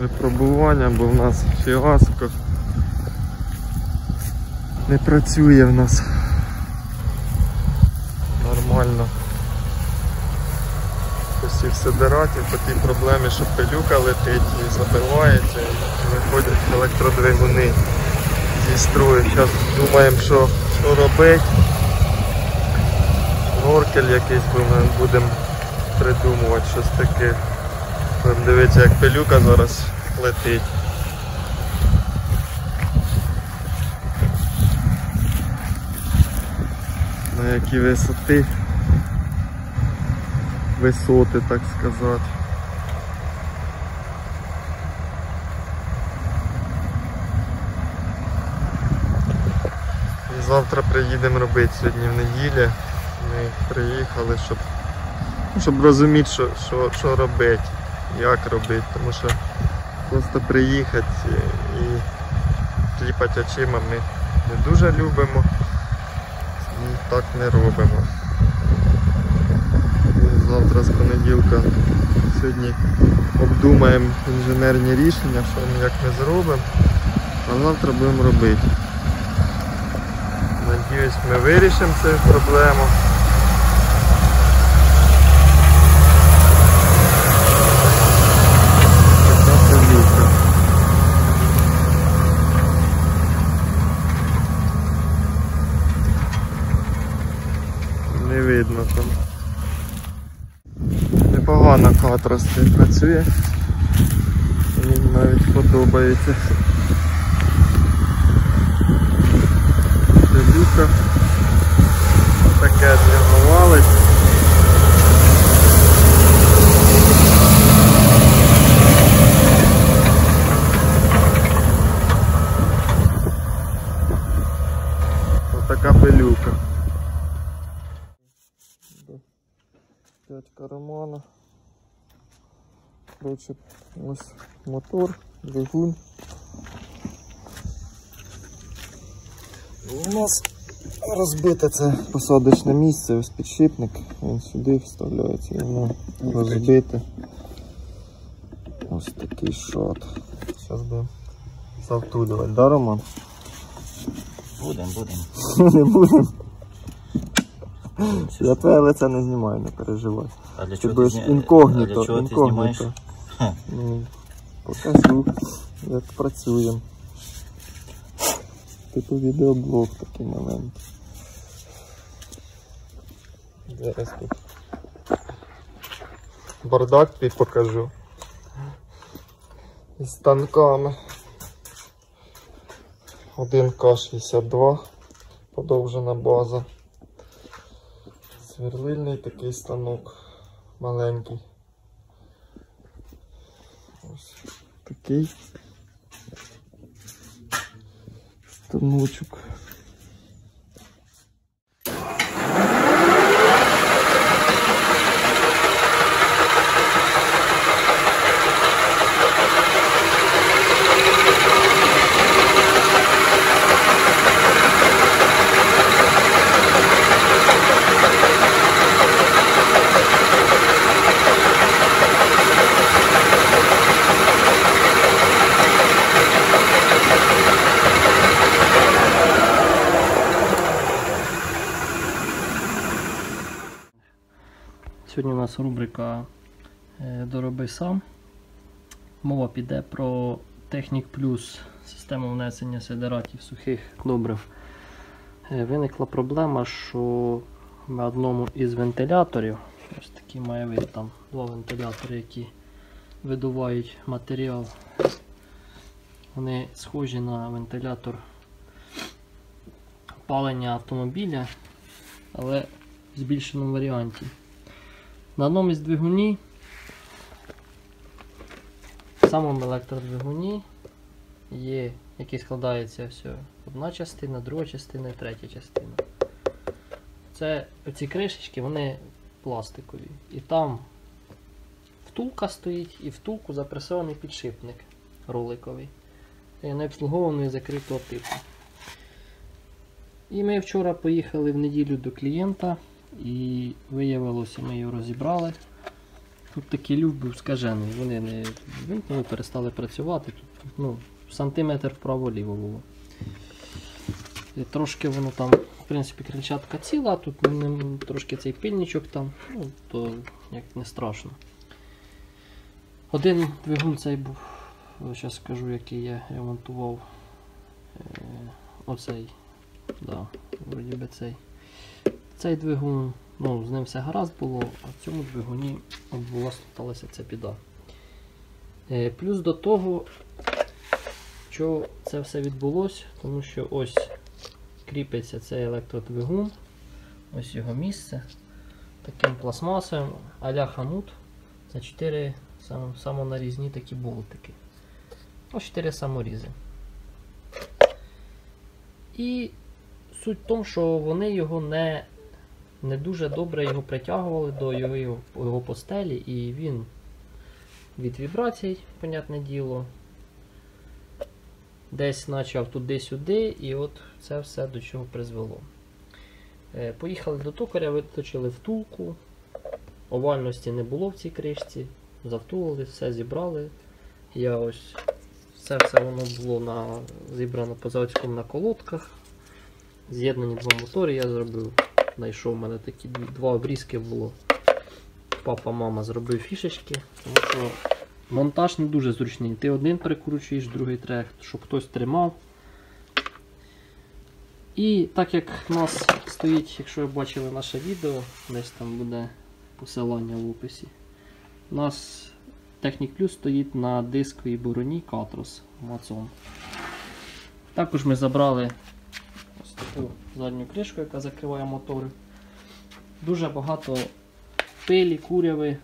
випробування, бо в нас фіаско. Не працює в нас. Нормально. Усіх сидератів по тій проблемі, що пилюка летить і забивається, і виходять електродвигуни зі строю. Зараз думаємо, що, що робити. Норкель якийсь будемо придумувати, щось таке. Будемо дивитися, як пилюка зараз летить. На які висоти. Висоти, так сказати. І завтра приїдемо робити сьогодні в неділю. Ми приїхали, щоб, ну, щоб розуміти, що, що, що робити, як робити, тому що просто приїхати і, кліпати очима ми не дуже любимо і так не робимо. Завтра з понеділка сьогодні обдумаємо інженерні рішення, що ми як ми зробимо, а завтра будемо робити. Надіюсь, ми вирішимо цю проблему. Така пилюка. Не видно там. Непогано катрости працює. Мені навіть подобається. Пилюка. Таке з нього валить. Отака пилюка. Дядька Романа. Короче, ось мотор, двигун. У нас розбите це посадочне місце, ось підшипник, він сюди вставляється, і воно розбите. Ось такий шот. Зараз будемо завтудувати, да, Роман? Будем, будем. Не будемо. Я твоє лице не знімаю, не переживай. А для Ти чого будеш зні- інкогніто, а для чого ти знімаєш? інкогніто. Ха. Ну, покажу, як працюємо. Типу відеоблог такий маленький. Зараз тут. Бардак твій покажу. Із станками. 1К62 подовжена база. Сверлильний такий станок маленький. Такий станочок. Сьогодні у нас рубрика е, Дороби сам. Мова піде про Технік Плюс систему внесення сидератів сухих добрив. Е, Виникла проблема, що на одному із вентиляторів, ось такий має вид там два вентилятори, які видувають матеріал. Вони схожі на вентилятор палення автомобіля, але в збільшеному варіанті. На одному із двигунів, в самому електродвигуні є, який складається все, одна частина, друга частина і третя частина. Це оці кришечки, вони пластикові. І там втулка стоїть, і втулку запресований підшипник роликовий. Е, Необслугований закритого типу. І ми вчора поїхали в неділю до клієнта. І виявилося, ми його розібрали. Тут такий люфт був скажений. Вони не вимкнули, перестали працювати. Тут ну, сантиметр вправо-ліво було. І трошки воно там, в принципі, крильчатка ціла, тут трошки цей пильничок там, ну, то як не страшно. Один двигун цей був, зараз скажу, який я ремонтував. Е, оцей. Да, вроді би цей. Цей двигун, ну, з ним все гаразд було, а в цьому двигуні була сталася ця біда. Е, плюс до того, що це все відбулося, тому що ось кріпиться цей електродвигун, ось його місце. Таким пластмасовим а-ля хамут. Це 4 сам, самонарізні такі болтики. Ось 4 саморізи. І суть в тому, що вони його не, не дуже добре його притягували до його, його, постелі, і він від вібрацій, понятне діло, десь почав туди-сюди, і от це все до чого призвело. Е, Поїхали до токаря, виточили втулку. Овальності не було в цій кришці. Завтулили, все зібрали. Я ось це все воно було на, зібрано по заводському на колодках. З'єднані два мотори я зробив. Знайшов у мене такі два обрізки було. Папа, мама зробив фішечки, тому що монтаж не дуже зручний. Ти один прикручуєш, другий треба, щоб хтось тримав. І так як у нас стоїть, якщо ви бачили наше відео, десь там буде посилання в описі. У нас Technic Plus стоїть на дисковій бороні Catrus Amazon. Також ми забрали таку задню кришку, яка закриває мотори. Дуже багато пилі, куряви.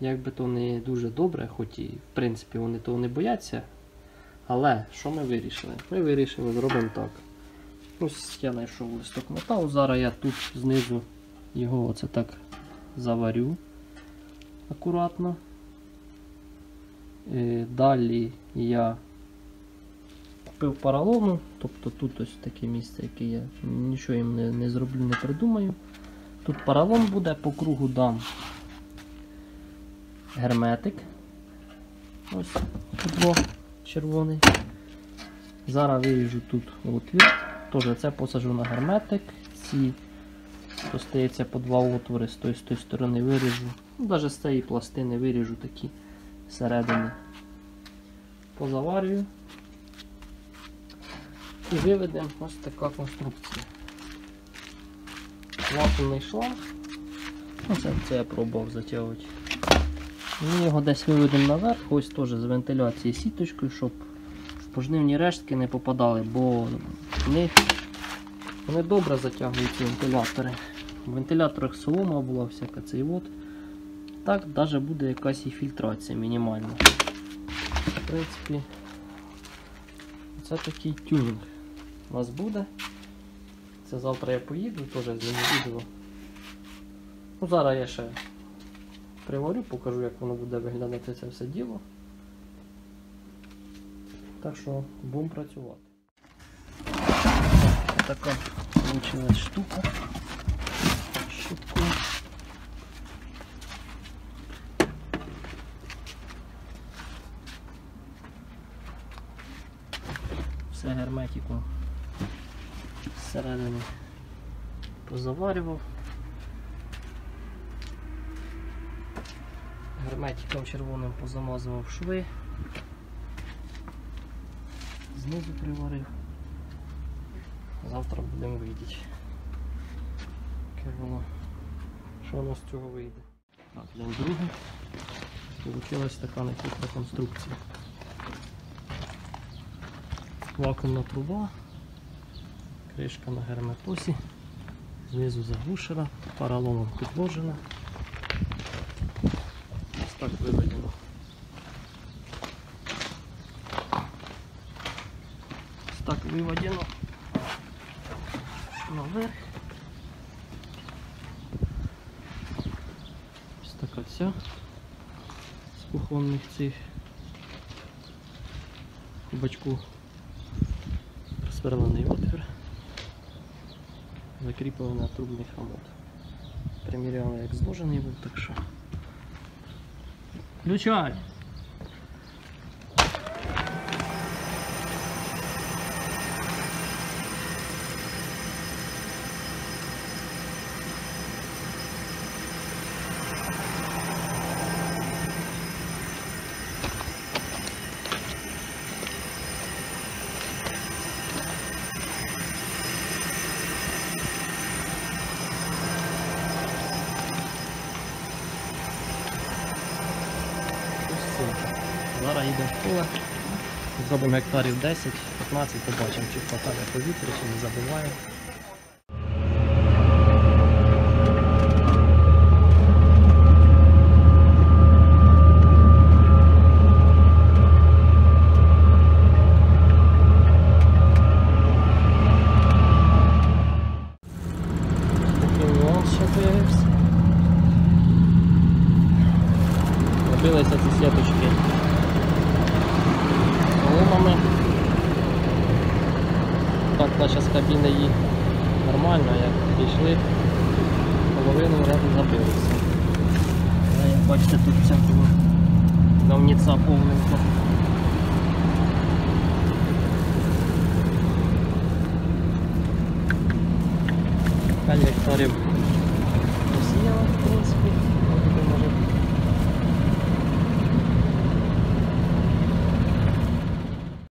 Якби то не дуже добре, хоч і в принципі вони того не бояться. Але що ми вирішили? Ми вирішили зробимо так. Ось я знайшов листок металу. Зараз я тут знизу його оце так заварю акуратно. Е, Далі я купив паралону, тобто тут ось таке місце, яке я нічого їм не, не зроблю, не придумаю. Тут паралон буде, по кругу дам герметик. Ось тут червоний. Зараз виріжу тут отвір. Теж це посаджу на герметик. Ці остається по два отвори з тої, з тої сторони виріжу. Ну, Навіть з цієї пластини виріжу такі середини. Позаварюю. І виведемо ось така конструкція. Вакуумний шланг. Ну, це, це я пробував затягувати. Ми його десь виведемо наверх, ось теж з вентиляції сіточкою, щоб пожнивні рештки не попадали, бо в них вони добре затягують ці вентилятори. В вентиляторах солома була всяка цей от. Так навіть буде якась і фільтрація мінімальна. В принципі, це такий тюнінг у нас буде. Це завтра я поїду, теж зніму відео. Ну, зараз я ще приварю, покажу, як воно буде виглядати це все діло. Так що будемо працювати. Така вийшла штука. Щітку. Все герметиком зсередини позаварював. Герметиком червоним позамазував шви. Знизу приварив. Завтра будемо видіти. Воно, що воно з цього вийде. Так, йдемо друге. Получилась така нехитра конструкція. Вакуумна труба, кришка на герметосі, знизу заглушена, паралоном підложена. Ось так виведено. Ось так виведено наверх. Ось така вся з кухонних цих бачку просверлений отвір. Закріплено на трубний хомут. Приміряли як зложений був, так що Включай. Все. Зараз їдемо в поле. Зробимо гектарів 10-15, побачимо, чи хватає повітря, чи не забиває. бачите, тут всякого говніця повненько. П'ять гектарів посіяла, в принципі.